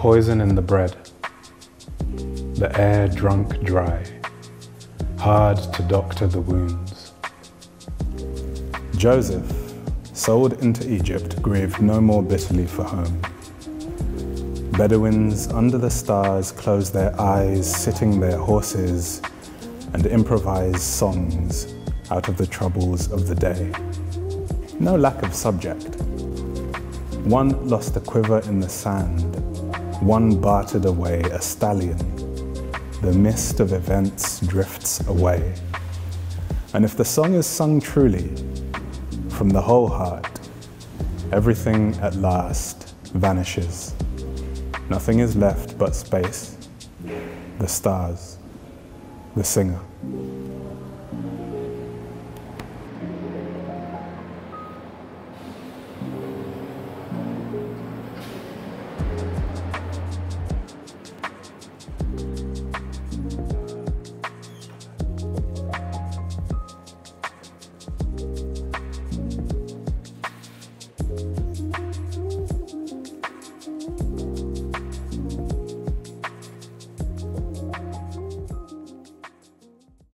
poison in the bread, the air drunk dry, hard to doctor the wounds. Joseph, sold into Egypt, grieved no more bitterly for home. Bedouins under the stars close their eyes, sitting their horses, and improvise songs out of the troubles of the day. No lack of subject. One lost a quiver in the sand, one bartered away a stallion. The mist of events drifts away. And if the song is sung truly, from the whole heart, everything at last vanishes. Nothing is left but space, the stars, the singer.